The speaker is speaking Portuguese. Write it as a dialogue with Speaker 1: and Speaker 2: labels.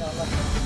Speaker 1: inşallah.